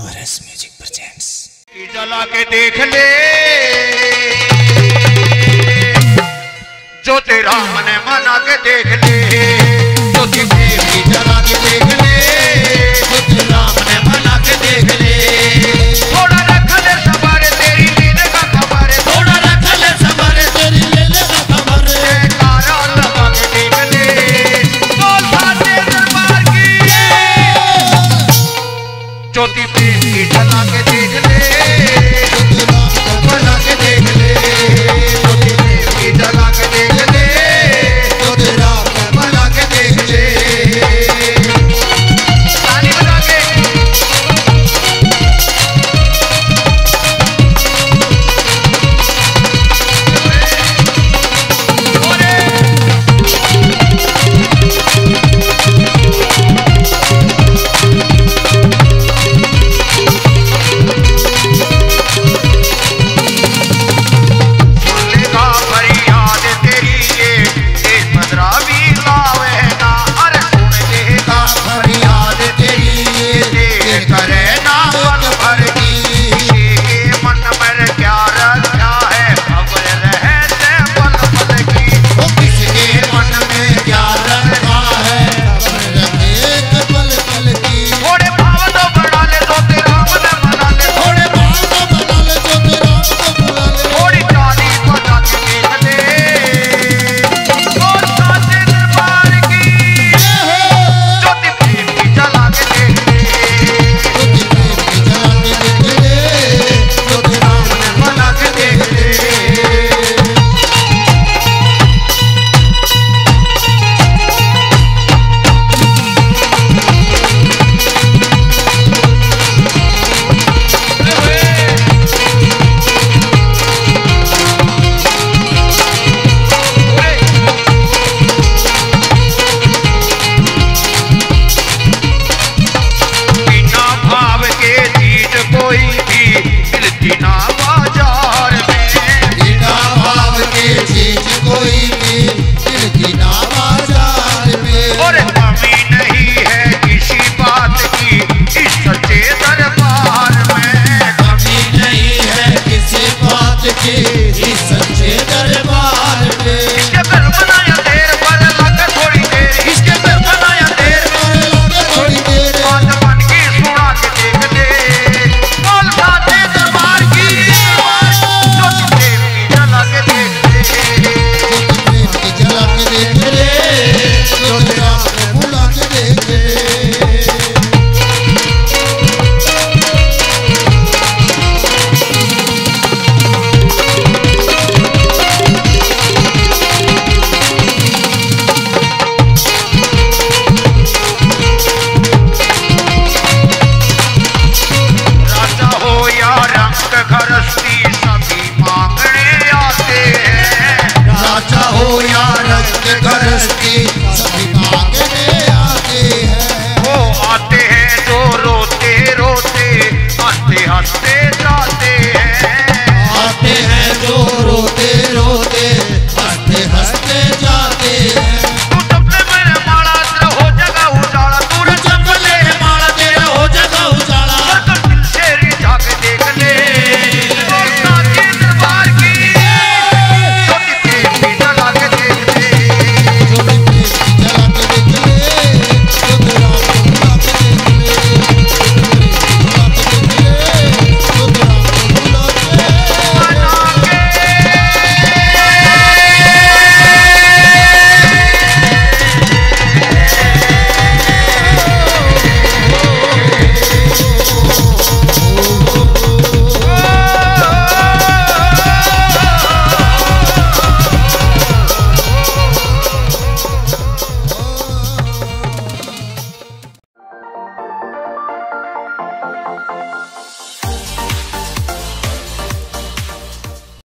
और S music पर James जला के देख ले। जो तेरा मन मना के देख ले। की आवाजा